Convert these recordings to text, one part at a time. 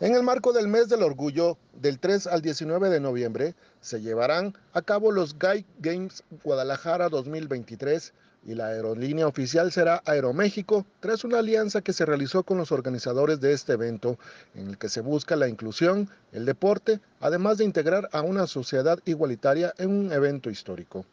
En el marco del mes del orgullo, del 3 al 19 de noviembre, se llevarán a cabo los Guy Games Guadalajara 2023 y la aerolínea oficial será Aeroméxico, tras una alianza que se realizó con los organizadores de este evento, en el que se busca la inclusión, el deporte, además de integrar a una sociedad igualitaria en un evento histórico.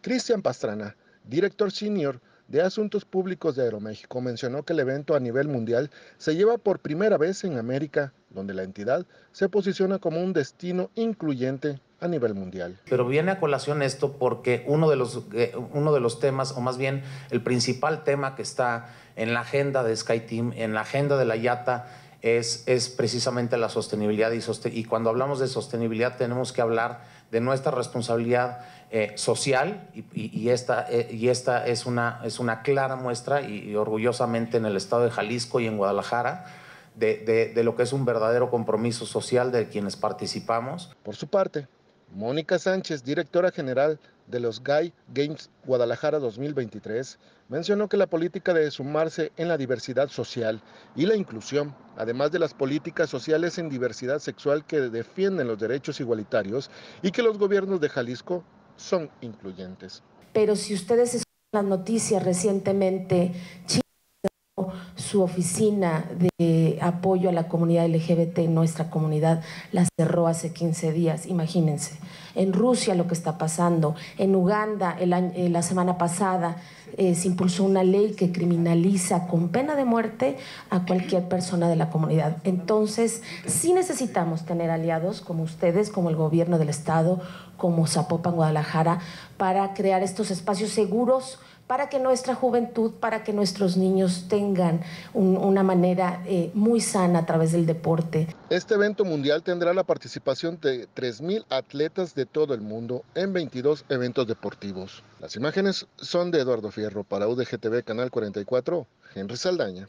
Cristian Pastrana, director senior de Asuntos Públicos de Aeroméxico mencionó que el evento a nivel mundial se lleva por primera vez en América, donde la entidad se posiciona como un destino incluyente a nivel mundial. Pero viene a colación esto porque uno de los, eh, uno de los temas, o más bien el principal tema que está en la agenda de SkyTeam, en la agenda de la IATA, es, es precisamente la sostenibilidad y, y cuando hablamos de sostenibilidad tenemos que hablar de nuestra responsabilidad eh, social y, esta, eh, y esta es, una, es una clara muestra y, orgullosamente en el estado de Jalisco y en Guadalajara de, de lo que es un verdadero compromiso social de quienes participamos. Por su parte, Mónica Sánchez, directora general de los Guy Games Guadalajara 2023, mencionó que la política de sumarse en la diversidad social y la inclusión, además de las políticas sociales en diversidad sexual que defienden los derechos igualitarios y que los gobiernos de Jalisco son incluyentes. Pero si ustedes escuchan las noticias recientemente, su oficina de apoyo a la comunidad LGBT en nuestra comunidad la cerró hace 15 días, imagínense. En Rusia lo que está pasando, en Uganda eh, la semana pasada eh, se impulsó una ley que criminaliza con pena de muerte a cualquier persona de la comunidad. Entonces, sí necesitamos tener aliados como ustedes, como el gobierno del estado, como Zapopan, Guadalajara, para crear estos espacios seguros para que nuestra juventud, para que nuestros niños tengan una manera eh, muy sana a través del deporte. Este evento mundial tendrá la participación de 3.000 atletas de todo el mundo en 22 eventos deportivos. Las imágenes son de Eduardo Fierro para UDGTV Canal 44, Henry Saldaña.